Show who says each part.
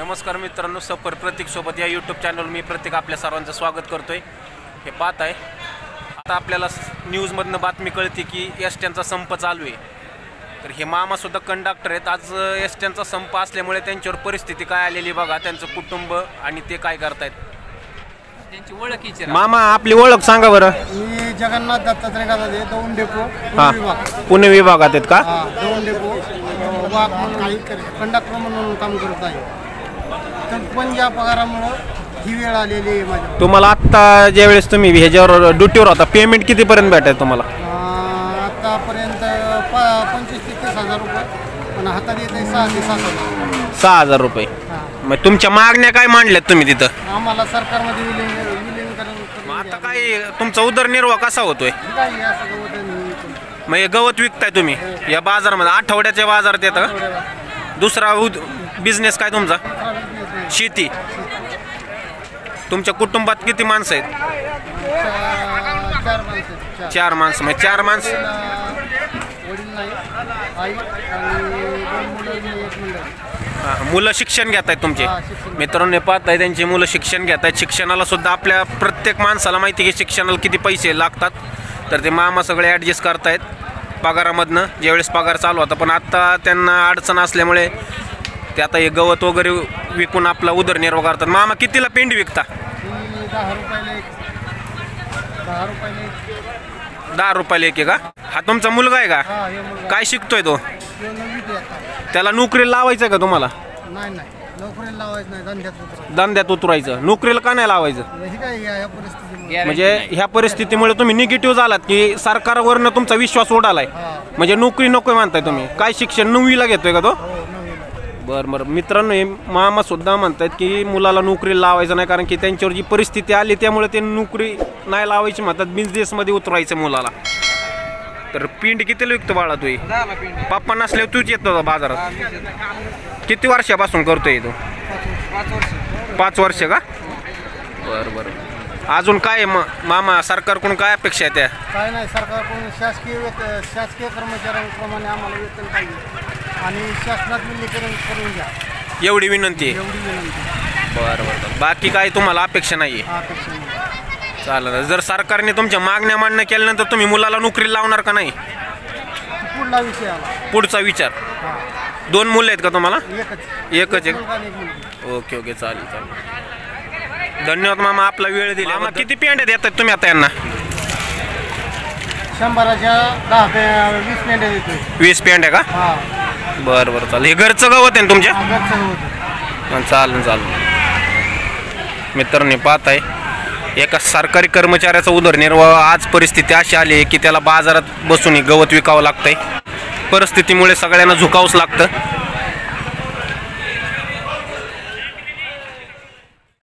Speaker 1: नमस्कार मित्रांनो सफर प्रतीक सोबत या यूट्यूब चॅनल मी प्रत्येक आपल्या सर्वांचं स्वागत करतोय. हे पाहत आहे. आता आपल्याला न्यूजमधनं बातमी कळते की एस ट्यांचा संप चालू आहे. तर हे मामासुद्धा कंडक्टर आहेत. आज एस ट्यांचा संप असल्यामुळे त्यांच्यावर परिस्थिती काय आलेली बघा. त्यांचं कुटुंब आणि ते काय करतायत?
Speaker 2: त्यांची ओळखीची
Speaker 1: मामा आपली ओळख सांगा बरं.
Speaker 3: मी जगन्नाथ दत्तात्रय गाजादे दौंड डेपो
Speaker 1: हा.
Speaker 3: पुणे विभाग.
Speaker 1: पुणे विभागात आहेत का?
Speaker 3: हा दौंड डेपो वाघ म्हणून कंडक्टर म्हणून काम करत आहे. तर पण या पगारामुळं ही वेळ आलेली आहे माझ्या
Speaker 1: तुम्हाला आत्ता ज्यावेळेस तुम्ही ह्याच्यावर ड्युटीवर होता पेमेंट कितीपर्यंत भेटाय तुम्हाला
Speaker 3: अ, आतापर्यंत प पंचवीस ते तीस हजार रुपये पण हातात येते सहा ते सात हजार
Speaker 1: सहा हजार रुपये
Speaker 3: हा.
Speaker 1: मग तुमच्या मागण्या काय मांडल्यात तुम्ही तिथं
Speaker 3: आम्हाला सरकारमध्ये विलीन विलीनीकरण करून
Speaker 1: आता
Speaker 3: द्या.
Speaker 1: काय तुमचा उदरनिर्वाह कसा होतोय
Speaker 3: हे काय हे असं गवत आहे.
Speaker 1: मग हे गवत विकताय तुम्ही या बाजारामध्ये आठवड्याच्या बाजारात येतं? दुसरा बिझनेस काय तुमचा
Speaker 3: दुसरा.
Speaker 1: शेती. तुमच्या कुटुंबात किती माणसं आहेत?
Speaker 3: चार माणसं. चार
Speaker 1: म्हणजे चार माणसं
Speaker 3: मुलं
Speaker 1: शिक्षण घेत आहेत तुमचे. मित्रांनी पाहत आहे त्यांची मुलं शिक्षण घेत आहेत शिक्षणाला सुद्धा आपल्या प्रत्येक माणसाला माहिती आहे की शिक्षणाला किती पैसे लागतात. तर ते मामा सगळे ॲडजस्ट करतायत. पगारामधनं ज्यावेळेस पगार चालू होता पण आत्ता त्यांना अडचण असल्यामुळे ते आता हे गवत वगैरे विकून आपला उदरनिर्वाह करतात. मामा कितीला पेंडी विकता?
Speaker 3: दहा रुपयाला एक. दहा रुपयाला एक.
Speaker 1: दहा रुपयाला एक आहे का? हा तुमचा मुलगा आहे का?
Speaker 3: हा हे मुलगा.
Speaker 1: काय शिकतोय तो?
Speaker 3: आता.
Speaker 1: त्याला नोकरीला लावायचं आहे का तुम्हाला?
Speaker 3: नाही नाही. नोकरीला लावायचं नाही धंद्यात उतरायचं.
Speaker 1: धंद्यात उतरायचं. नोकरीला का नाही लावायचं?
Speaker 3: हे काय या या परिस्थितीमुळे.
Speaker 1: म्हणजे ह्या परिस्थितीमुळे तुम्ही निगेटिव्ह झालात की सरकारवरनं तुमचा विश्वास उडालाय. म्हणजे नोकरी नको म्हणताय तुम्ही. काय शिक्षण नववीला घेतोय का तो?
Speaker 3: हो.
Speaker 1: बरं बरं. मित्रांनो हे मामा सुद्धा म्हणतात की मुलाला नोकरीला लावायचं नाही कारण की त्यांच्यावर जी परिस्थिती आली त्यामुळे ते नोकरी नाही लावायची म्हणतात. बिझनेसमध्ये उतरायचं मुलाला. तर पिंड कितीला विकतो बाळा तू पप्पा नसल्यावर तूच येतो बाजारात. किती वर्षापासून करतोय तू?
Speaker 2: पाच वर्ष.
Speaker 1: पाच वर्ष का? बरं बरं. अजून काय म- मामा सरकारकडून काय अपेक्षा आहे त्या?
Speaker 3: काय नाही सरकारकडून शासकीय वेत शासकीय कर्मचाऱ्यांप्रमाणे आम्हाला वेतन पाहिजे. आणि शासनात विलीकरण करून घ्या.
Speaker 1: एवढी विनंती आहे?
Speaker 3: एवढी विनंती
Speaker 1: बरं बरं बरं. बाकी काय तुम्हाला अपेक्षा नाही
Speaker 3: अपेक्षा नाही.
Speaker 1: आहे चालेल. जर सरकारने तुमच्या मागण्या मान्य केल्यानंतर तुम्ही मुलाला नोकरी लावणार का नाही?
Speaker 3: पुढला विषय आला.
Speaker 1: पुढचा विचार.
Speaker 3: हा.
Speaker 1: दोन मुलं आहेत का तुम्हाला?
Speaker 3: एकच.
Speaker 1: एकच एक
Speaker 3: मुलगा आणि एक मुलगी.
Speaker 1: Okay okay. चालेल चालेल. धन्यवाद मामा आपला वेळ दिला मामा किती पेंड्या देतात तुम्ही आता यांना?
Speaker 3: शंभराच्या दहा पे वीस देतोय.
Speaker 1: वीस पेंड्या का?
Speaker 3: हा.
Speaker 1: बरं बरं चालेल. हे घरचं गवत आहे ना तुमच्या
Speaker 3: हा, घरचं होतं
Speaker 1: हा, चालेल चालेल. मित्रांनी पाहत आहे एका सरकारी कर्मचाऱ्याचा उदरनिर्वाह आज परिस्थिती अशी आली आहे की त्याला बाजारात बसून हे गवत विकावं लागतंय. परिस्थितीमुळे सगळ्यांना झुकावंच लागतं.